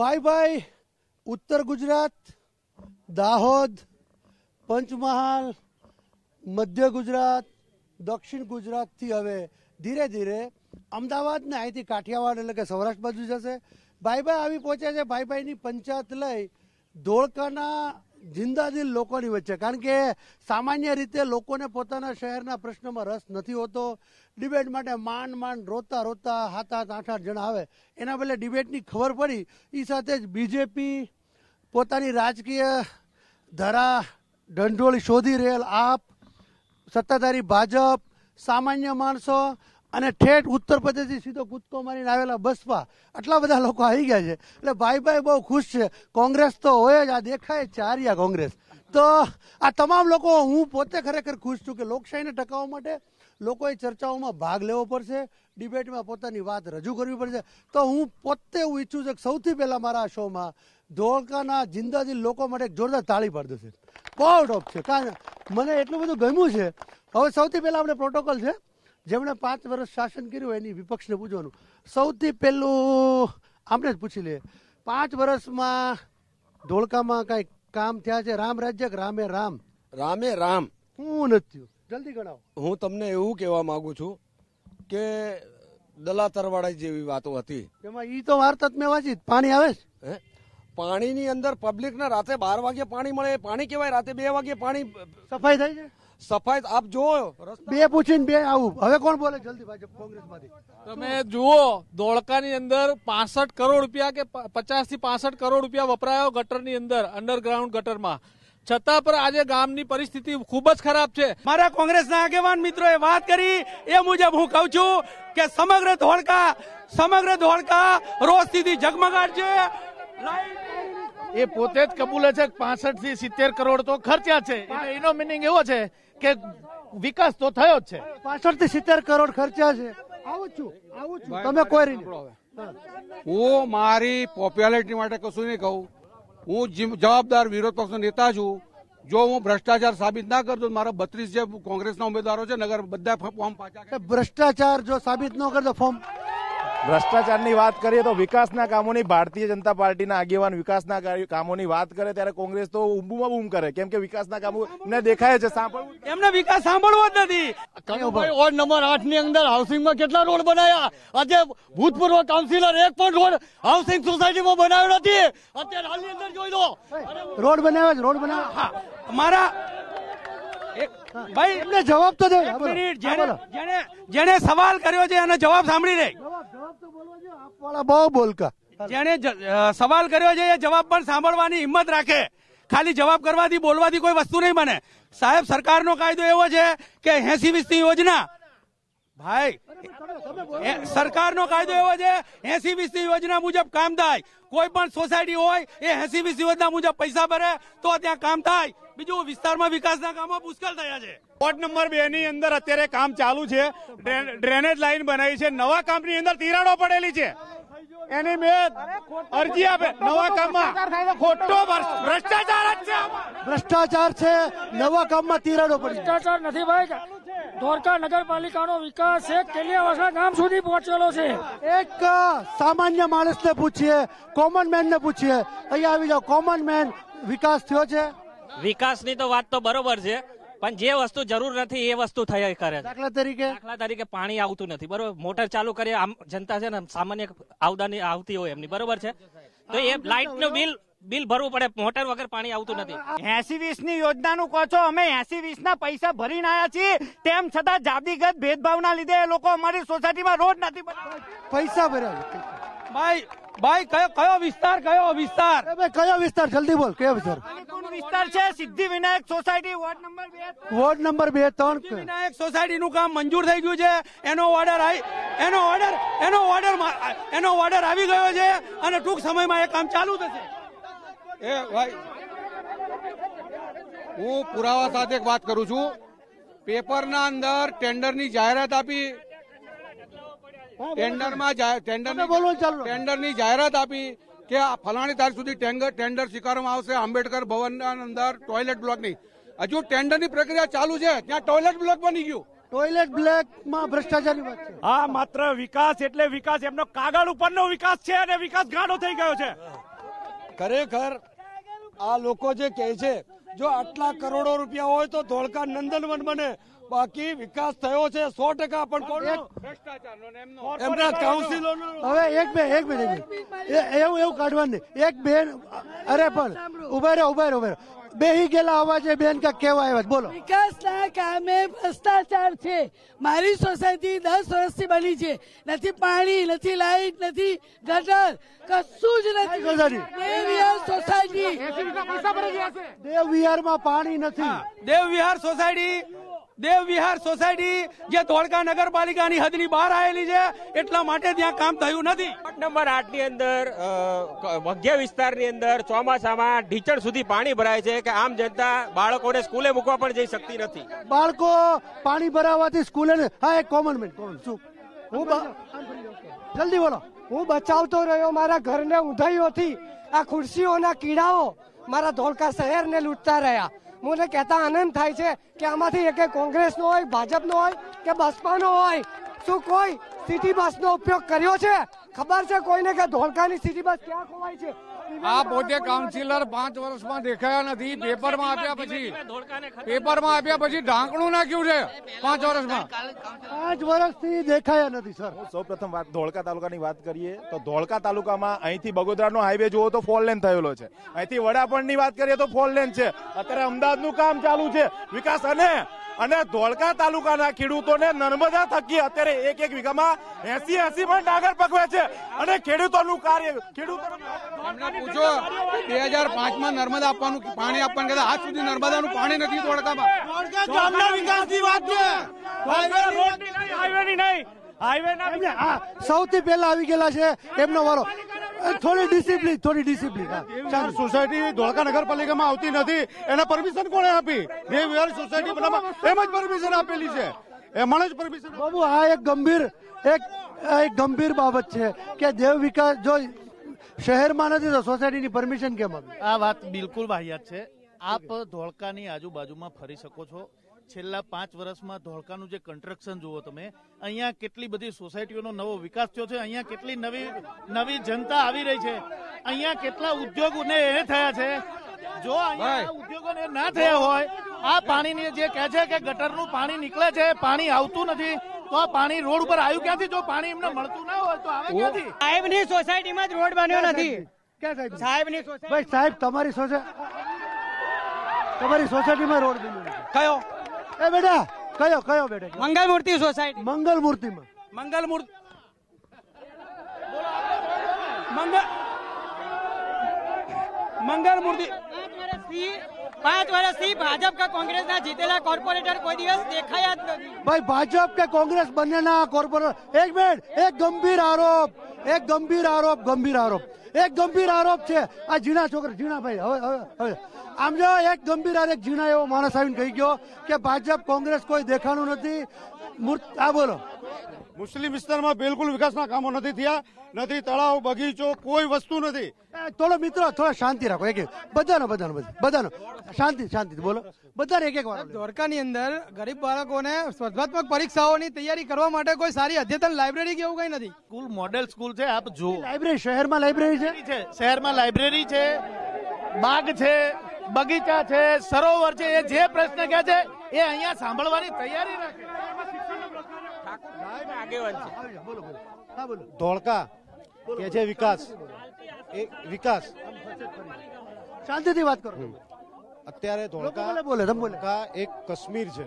ભાઈ ભાઈ ઉત્તર ગુજરાત, દાહોદ, પંચમહાલ, મધ્ય ગુજરાત, દક્ષિણ ગુજરાતથી હવે ધીરે ધીરે અમદાવાદ ને અહીંથી કાઠિયાવાડ એટલે કે સૌરાષ્ટ્ર બાજુ જશે. ભાઈ ભાઈ આવી પહોંચ્યા છે ભાઈ ભાઈની પંચાયત લઈ ધોળકાના જિંદાદિલ લોકોની વચ્ચે. કારણ કે સામાન્ય રીતે લોકોને પોતાના શહેરના પ્રશ્નમાં રસ નથી હોતો. ડિબેટ માટે માંડ માંડ રોતા રોતા સાત આઠ આઠ આઠ જણા આવે. એના બદલે ડિબેટની ખબર પડી એ સાથે જ બીજેપી પોતાની રાજકીય ધરા ઢંઢોળી શોધી રહેલ આપ, સત્તાધારી ભાજપ, સામાન્ય માણસો અને ઠેઠ ઉત્તર પ્રદેશથી સીધો કૂદકો મારીને આવેલા બસપા. આટલા બધા લોકો આવી ગયા છે. એટલે ભાઈ ભાઈ બહુ ખુશ છે. કોંગ્રેસ તો હોય જ, આ દેખાય છે આર્યા કોંગ્રેસ. તો આ તમામ લોકો, હું પોતે ખરેખર ખુશ છું કે લોકશાહીને ટકાવવા માટે લોકોએ ચર્ચાઓમાં ભાગ લેવો પડશે ડિબેટમાં પોતાની વાત રજૂ કરવી પડશે. તો હું પોતે હું ઈચ્છું છું કે સૌથી પહેલાં મારા શોમાં ધોળકાના જિંદાદિલ લોકો માટે એક જોરદાર તાળી પાડી દેશે. બહુ ટોપ છે. કારણ મને એટલું બધું ગમ્યું છે. હવે સૌથી પહેલાં આપણે પ્રોટોકોલ છે. જેમણે પાંચ વર્ષ શાસન કર્યું એની વિપક્ષને પૂછવાનું સૌથી પહેલું આપણે જ પૂછી લઈએ. પાંચ વર્ષમાં ધોળકામાં કાંઈ કામ થયા છે? રામ રાજ્ય રામે રામ. રામે રામ. હું નથી. જલ્દી ગણાવો. હું તમને એવું કહેવા માંગુ છું કે દલાતરવાળા જેવી વાતો હતી. એમાં ઈ તો વાર્તા મેં વાંચી પાણી આવે છે હે? પાણીની અંદર પબ્લિકને રાતે બાર વાગે પાણી મળે એ પાણી કહેવાય રાતે બે વાગે પાણી સફાઈ થાય છે સફાઈ આપ જુઓ બે પૂછીને બે આવું. હવે કોણ બોલે જલ્દી ભાજપ કોંગ્રેસમાંથી? તમે જુઓ ધોળકાની અંદર પાસઠ કરોડ રૂપિયા કે પચાસથી પાસઠ કરોડ રૂપિયા વપરાયો ગટરની અંદર અંડરગ્રાઉન્ડ ગટરમાં. છતાં પણ આજે ગામની પરિસ્થિતિ ખૂબ જ ખરાબ છે. મારા કોંગ્રેસના આગેવાન મિત્રોએ વાત કરી એ મુજબ હું કહું છું કે સમગ્ર ધોળકા સમગ્ર ધોળકા રોશનીથી ઝગમગાટ છે એ પોતે જ કબૂલે છે પાસઠથી સિત્તેર કરોડ તો ખર્ચ્યા છે. એનો મિનિંગ એવો છે કે વિકાસ તો થયો જ છે. પાસઠથી સિત્તેર કરોડ ખર્ચ્યા છે. આવું છું આવું છું. તમે કોઈ હું મારી પોપ્યુલારિટી માટે કશું નહીં કહું. હું જવાબદાર વિરોધ પક્ષનો નેતા છું. જો હું ભ્રષ્ટાચાર સાબિત ના કરતો તો મારા બત્રીસ જે કોંગ્રેસના ઉમેદવારો છે નગર બધા ફોર્મ પાછા ભ્રષ્ટાચાર જો સાબિત ન કરતો ફોર્મ ભ્રષ્ટાચારની વાત કરીએ તો વિકાસના કામોની ભારતીય જનતા પાર્ટીના આગેવાન વિકાસના કામોની વાત કરે ત્યારે કોંગ્રેસ તો ઊંબુમાં બૂમ કરે. કેમ કે વિકાસના કામો દેખાય છે. સાંભળવું એમને વિકાસ સાંભળવો જ નથી. વોર્ડ નંબર આઠની અંદર હાઉસિંગમાં કેટલા રોડ બનાયા? આજે ભૂતપૂર્વ કાઉન્સિલર એક પણ રોડ હાઉસિંગ સોસાયટીમાં બનાવ્યો નથી. અત્યારે હાલની અંદર જોઈ લો. રોડ બનાવ્યા છે રોડ બનાવ્યા હા મારા ભાઈ એમને જવાબ તો દે. જેને સવાલ કર્યો છે એનો જવાબ સાંભળી લે. આપવાળા બહુ બોલકા. જેને સવાલ કર્યો છે એ જવાબ પણ સાંભળવાની હિંમત રાખે. ખાલી જવાબ કરવાથી બોલવાથી કોઈ વસ્તુ નહીં બને. સાહેબ, સરકારનો કાયદો એવો છે કે એસી વીસની યોજના. ભાઈ સરકારનો કાયદો એવો છે, એસી વીસની યોજના મુજબ કામ થાય. કોઈ પણ સોસાયટી હોય, એ એસી વીસ યોજના મુજબ પૈસા ભરે, તો ત્યાં કામ થાય. બીજું વિસ્તારમાં વિકાસના કામો પુષ્કળ થયા છે. વોર્ડ નંબર બે ની અંદર અત્યારે કામ ચાલુ છે. ડ્રેનેજ લાઈન બનાવી છે. નવા કામની અંદર તિરાડો પડેલી છે. એની મેં અરજી આપે. નવા કામમાં. ખોટો ભ્રષ્ટાચાર જ છે ભ્રષ્ટાચાર છે. નવા કામમાં તિરાડો પડી ભ્રષ્ટાચાર નથી ભાઈ. ધોરકા નગરપાલિકાનો વિકાસ એક કેલિયાવાસા ગામ સુધી પહોંચેલો છે. એક સામાન્ય માણસને પૂછીએ કોમન મેનને પૂછીએ. અહીંયા આવી જાઓ. કોમન મેન વિકાસ થયો છે? વિકાસની તો વાત તો બરોબર છે. પણ જે વસ્તુ જરૂર નથી એ વસ્તુ થયા કરે દાખલા તરીકે? દાખલા તરીકે પાણી આવતું નથી બરોબર? મોટર ચાલુ કરીએ આમ જનતા છે ને સામાન્ય આવદાની આવતી હોય એમની બરોબર છે? તો એ લાઇટનું બિલ બિલ ભરવું પડે મોટર વગર પાણી આવતું નથી. એસી વીસની યોજના નું કહો છો અમે એસી વીસ ના પૈસા ભરીને આવ્યા છીએ તેમ છતાં જાતિગત ભેદભાવના લીધે એ લોકો અમારી સોસાયટીમાં રોડ નથી પૈસા ભર્યા. ભાઈ ભાઈ કયો કયો વિસ્તાર કયો વિસ્તાર? એ કયો વિસ્તાર? જલ્દી બોલ કયો વિસ્તાર? વિસ્તાર છે? Siddhi Vinayak society ward number બે વોર્ડ નંબર બે ત્રણ વિનાયક સોસાયટીનું કામ મંજૂર થઈ ગયું છે. એનો ઓર્ડર આવી એનો ઓર્ડર એનો ઓર્ડર એનો ઓર્ડર આવી ગયો છે અને ટૂંક સમયમાં એ કામ ચાલુ થશે. એ ભાઈ હું પુરાવા સાથે એક વાત કરું છું. પેપરના અંદર ટેન્ડરની જાહેરાત આપી ટેન્ડરમાં ટેન્ડરની બોલવાનું ચાલુ. ટેન્ડરની જાહેરાત આપી કે આ ફલાણી તારીખ સુધી ટેન્ડર ટેન્ડર સ્વીકારવામાં આવશે આંબેડકર ભવનના અંદર ટોયલેટ બ્લોકની હજુ ટેન્ડરની પ્રક્રિયા ચાલુ છે ત્યાં ટોયલેટ બ્લોક બની ગયું. ટોયલેટ બ્લેકમાં ભ્રષ્ટાચારની વાત છે. હા માત્ર વિકાસ એટલે વિકાસ. એમનો કાગળ ઉપરનો વિકાસ છે અને વિકાસ ગાઢો થઈ ગયો છે. ખરેખર આ લોકો જે કહે છે જો આટલા કરોડો રૂપિયા હોય તો ધોળકા નંદનવન બને બાકી વિકાસ થયો છે સો ટકા પણ કોનો? એમના. કાઉન્સિલો હવે એક બે એક મિનિટ એવું એવું કાઢવાનું નહીં. એક બેન અરે પણ ઊભા રહો ઊભા રહો ઊભા રહો. બેહી ગયેલા અવાજે બેન કા કેવા આવ્યા? બોલો. વિકાસના કામે ભ્રષ્ટાચાર છે. મારી સોસાયટી દસ વર્ષથી બની છે. નથી પાણી નથી લાઈટ નથી ગટર કશું જ નથી. સોસાયટી? દેવવિહાર સોસાયટી. દેવ વિહારમાં પાણી નથી. દેવ વિહાર સોસાયટી દેવ વિહાર સોસાયટી જે ધોળકા નગરપાલિકાની હદની બહાર આવેલી છે એટલા માટે ત્યાં કામ થયું નથી. નંબર આઠની અંદર અ, વિસ્તાર મધ્ય વિસ્તારની અંદર ચોમાસામાં ઢીચણ સુધી પાણી ભરાય છે કે આમ જનતા બાળકોને સ્કૂલે મૂકવા પણ જઈ શકતી નથી. બાળકો પાણી ભરાવાથી સ્કૂલે ને હા એક કોમન મિનિટ કોમન શું? હું જલ્દી બોલો. હું બચાવતો રહ્યો મારા ઘરને ઊંધાઈઓથી. આ ખુરશીઓના કીડાઓ મારા ધોળકા શહેરને લૂંટતા રહ્યા. મને કહેતા આનંદ થાય છે કે આમાંથી એક કોંગ્રેસનો હોય, ભાજપનો હોય કે બસપાનો હોય. શું કોઈ સિટી બસનો ઉપયોગ કર્યો છે? ખબર છે કોઈને કે ધોળકાની સિટી બસ ક્યાં ખોવાય છે? આ પોતે કાઉન્સિલર પાંચ વર્ષમાં દેખાયા નથી. પેપરમાં આપ્યા પછી પેપરમાં આપ્યા પછી ઢાંકણું નાખ્યું છે પાંચ વર્ષમાં. પાંચ વર્ષથી દેખાયા નથી સર. સૌ પ્રથમ વાત ધોળકા તાલુકાની વાત કરીએ તો ધોળકા તાલુકામાં અહીંથી બગોદરાનો હાઈવે જુઓ તો ફોર લેન થયેલો છે. અહીંથી વડાપણની વાત કરીએ તો ફોર લેન છે. અત્યારે અમદાવાદનું કામ ચાલુ છે. વિકાસ અને અને ધોળકા તાલુકાના ખેડૂતોને નર્મદા થકી અત્યારે એક એક વીઘામાં એસી એસી પણ ડાંગર પકવે છે. અને ખેડૂતોનું કાર્ય ખેડૂતો પૂછો બે હજાર પાંચમાં નર્મદા આપવાનું પાણી આપવાનું કહેતા આજ સુધી નર્મદાનું પાણી નથી ધોળકામાં. એમને આ સૌથી પહેલા આવી ગયેલા છે એમનો વારો. થોડી ડિસિપ્લિન થોડી ડિસિપ્લિન સોસાયટી ધોળકા નગરપાલિકામાં આવતી નથી. એને પરમિશન કોણે આપી? વિહાર સોસાયટી બનાવવા એમ જ પરમિશન આપેલી છે. એમાં જ પરમિશન બાબુ આ એક ગંભીર એક આ એક ગંભીર બાબત છે કે દેવ વિકાસ જો શહેરમાં નથી તો સોસાયટીની પરમિશન કેમ આપી? આ વાત બિલકુલ વાહિયાત છે. આપ ધોળકાની આજુબાજુમાં ફરી શકો છો. છેલ્લા પાંચ વર્ષમાં ધોળકાનું જે કન્સ્ટ્રક્શન જુઓ તમે અહીંયા કેટલી બધી સોસાયટીઓનો નવો વિકાસ થયો છે અહીંયા કેટલી નવી નવી જનતા આવી રહી છે અહીંયા કેટલા ઉદ્યોગોને એ થયા છે. જો અહીંયા ઉદ્યોગોને ના થયા હોય આ પાણીની જે કહે છે કે ગટરનું પાણી નીકળે છે પાણી આવતું નથી તો આ પાણી રોડ ઉપર આવ્યું ક્યાંથી? જો પાણી એમને મળતું ના હોય તો આવે ક્યાંથી? સાહેબની સોસાયટીમાં જ રોડ બન્યો નથી. ક્યાં સાહેબ સાહેબની ભાઈ સાહેબ તમારી સોસાયટી તમારી સોસાયટીમાં રોડ બન્યો કયો? એ બેટા કયો કયો બેટા મંગલ મૂર્તિ સોસાયટી મંગલ મૂર્તિમાં મંગલ મૂર્તિ મંગલ મંગલ મૂર્તિ પાંચ વર્ષથી ભાજપ કે કોંગ્રેસના જીતેલા કોર્પોરેટર કોઈ દિવસ દેખાયા જ નથી. ભાઈ, ભાજપ કે કોંગ્રેસ બંનેના કોર્પોરેટર એક મિનિટ એક ગંભીર આરોપ, એક ગંભીર આરોપ ગંભીર આરોપ. એક ગંભીર આરોપ છે. આ ઝીણા છોકરા ઝીણાભાઈ હવે હવે હવે. આમ જો એક ગંભીર એક ઝીણા એવો માણસ આવીને કહી ગયો કે ભાજપ, કોંગ્રેસ કોઈ દેખાણું નથી. બોલો. મુસ્લિમ વિસ્તારમાં બિલકુલ વિકાસના કામો નથી થયા. નથી તળાવ બગીચો કોઈ વસ્તુ નથી. થોડો મિત્રો થોડો શાંતિ રાખો. એક એક બધાનો બધાનો બધાનો શાંતિ શાંતિ બોલો. બધાને એક એક વાર દ્વારકાની અંદર ગરીબ બાળકોને સ્પર્ધાત્મક પરીક્ષાઓની તૈયારી કરવા માટે કોઈ સારી અદ્યતન લાઇબ્રેરી કે એવું કઈ નથી. સ્કૂલ મોડેલ સ્કૂલ છે આપ જો લાઇબ્રેરી શહેરમાં લાઇબ્રેરી છે? છે શહેરમાં લાઇબ્રેરી છે બાગ છે બગીચા છે સરોવર છે એ જે પ્રશ્ન કે છે એ અહીંયા સાંભળવાની તૈયારી રાખે. ધોળકા કે છે વિકાસ? એ વિકાસ. શાંતિથી વાત કરો. અત્યારે ધોળકા બોલે બોલે. ધોળકા એક કાશ્મીર છે.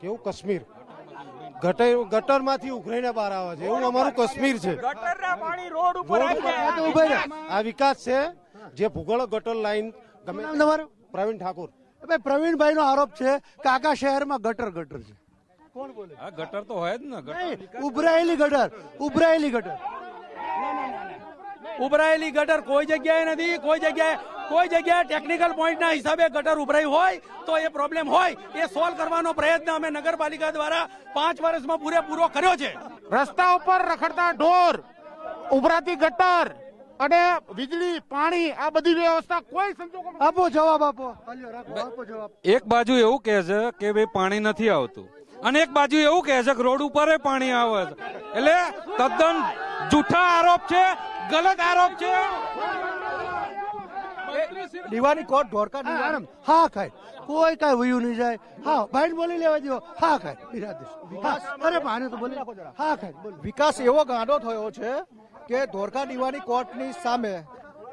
કેવું કાશ્મીર? ગટર ગટરમાંથી ઉઘરાઈને બહાર આવે છે. એવું અમારું કાશ્મીર છે. ગટરના પાણી રોડ ઉપર રોડ ઉપર આ વિકાસ. છે. જે ભૂગોળ ગટર લાઈન ગમે તમારું? પ્રવીણ ઠાકોર. ભાઈ પ્રવીણભાઈ નો આરોપ છે કે આખા શહેરમાં ગટર ગટર છે. કોણ બોલે? આ ગટર તો હોય જ ને ઉભરાયેલી ગટર ઉભરાયેલી ગટર. ઉભરાયેલી ગટર કોઈ જગ્યાએ નથી કોઈ જગ્યાએ કોઈ જગ્યાએ ટેકનિકલ પોઈન્ટના હિસાબે ગટર ઉભરાઈ હોય તો એ પ્રોબ્લેમ હોય. એ સોલ્વ કરવાનો પ્રયત્ન અમે નગરપાલિકા દ્વારા પાંચ વર્ષમાં પૂરેપૂરો કર્યો છે. રસ્તા ઉપર રખડતા ઢોર ઉભરાતી ગટર અને વીજળી પાણી આ બધી વ્યવસ્થા કોઈ સંજોગોમાં આપો જવાબ આપો. આપો જવાબ. એક બાજુ એવું કહે છે કે ભાઈ પાણી નથી આવતું. અને એક બાજુ એવું કહે છે કે રોડ ઉપર પાણી આવે છે. એટલે તદ્દન જૂઠા આરોપ છે ગલત આરોપ છે. દીવાની કોટ ઢોરકા હા, હા ખાય. કોઈ કાંઈ વયું નહીં જાય. હા ભાઈ બોલી લેવા દો હા ખાય. વિકાસ. અરે પણ તો બોલી હા ખાય. વિકાસ એવો ગાંડો થયો છે કે ધોરકા દીવાની કોર્ટની સામે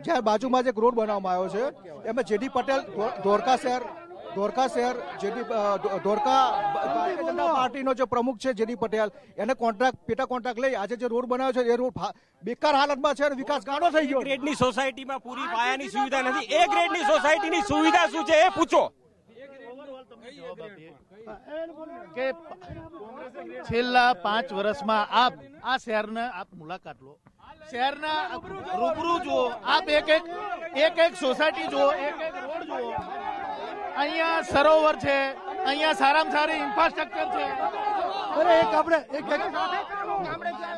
જ્યાં બાજુમાં જે એક રોડ બનાવવામાં આવ્યો છે એમાં જેડી પટેલ ધોરકા શહેર ધોરકા શહેર જેડી ધોરકા ધો- ભારતીય જનતા પાર્ટીનો જે પ્રમુખ છે જેડી પટેલ એને કોન્ટ્રાક્ટ પેટા કોન્ટ્રાક્ટ લઈ આજે જે રોડ બનાવ્યો છે એ રોડ બેકાર હાલતમાં છે અને વિકાસ ગાંડો થઈ ગયો. ગ્રેડની સોસાયટીમાં પૂરી પાયાની સુવિધા નથી. એ ગ્રેડની સોસાયટીની સુવિધા શું છે એ પૂછો. કે છેલ્લા પાંચ વર્ષમાં આપ આ શહેરને આપ મુલાકાત લો. શહેરના રૂબરૂ જુઓ આપ એક એક એક એક સોસાયટી જુઓ. એક એક રોડ જુઓ. અહીંયા સરોવર છે અહીંયા સારામાં સારી ઇન્ફ્રાસ્ટ્રક્ચર છે. અરે એક આપણે એક એક.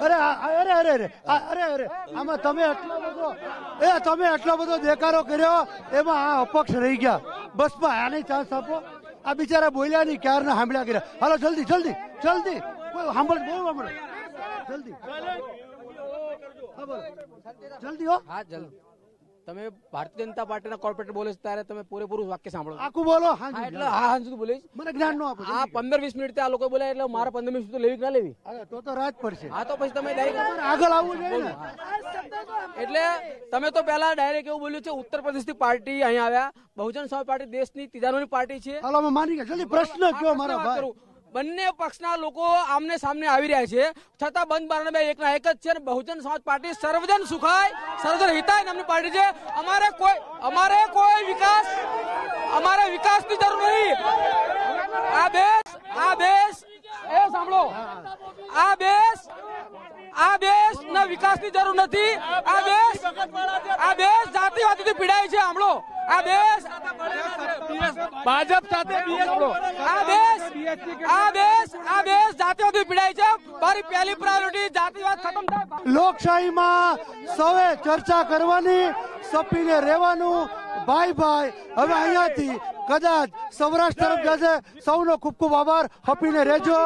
અરે અરે અરે અરે અરે અરે. આમાં તમે એટલો બધો એ તમે આટલો બધો દેકારો કર્યો એમાં આ અપક્ષ રહી ગયા. બસમાં આને ચાન્સ આપો. આ બિચારા બોલ્યા નહીં ક્યારના સાંભળ્યા કર્યા? હાલો જલ્દી જલ્દી જલ્દી. કોઈ સાંભળ બહુ સાંભળે જલ્દી. જલ્દી હો. હા જલ્દી. તમે ભારતીય જનતા પાર્ટીના કોર્પોરેટર બોલે છે ત્યારે તમે પૂરેપૂરું વાક્ય સાંભળો. આખું બોલો. હા એટલે હા હા સુધી બોલીશ. મને જ્ઞાન નો આપો આ પંદર વીસ મિનિટ આ લોકો બોલ્યા એટલે મારે પંદર મિનિટ તો લેવી ના લેવી? તો તો રાત પડશે. હા તો પછી તમે ડાયરેક્ટ આગળ આવવું જોઈએ એટલે તમે તો પહેલા ડાયરેક્ટ એવું બોલ્યું છે ઉત્તર પ્રદેશથી પાર્ટી અહીંયા આવ્યા. બહુજન સમાજ પાર્ટી દેશની તિજાનોની પાર્ટી છે. હાલો માની ગયા. જલ્દી પ્રશ્ન કયો મારા ભાઈ. બંને પક્ષના લોકો આમને સામને આવી રહ્યા છે. છતાં બંધ બારણે બે એકના એક જ છે અને બહુજન સમાજ પાર્ટી સર્વજન સુખાય, સર્વજન હિતાય નામની પાર્ટી છે. અમારે કોઈ અમારે કોઈ વિકાસ અમારે વિકાસની જરૂર નહીં. આ દેશ આ દેશ એ સાંભળો. આ દેશ આ દેશ ના વિકાસની જરૂર નથી. આ દેશ આ દેશ જાતિવાદીથી પીડાય છે, સાંભળો. આ દેશ ભાજપ સાથે આ દેશ આ દેશ આ દેશ જાતિવાદી પીડાય છે. મારી પહેલી પ્રાયોરિટી જાતિવાદ ખતમ થાય. લોકશાહીમાં સૌએ ચર્ચા કરવાની સપીને રહેવાનું. ભાઈ ભાઈ, હવે અહીંયાથી કદાચ સૌરાષ્ટ્ર તરફ જશે. સૌનો ખૂબ ખૂબ આભાર. હપીને રહેજો.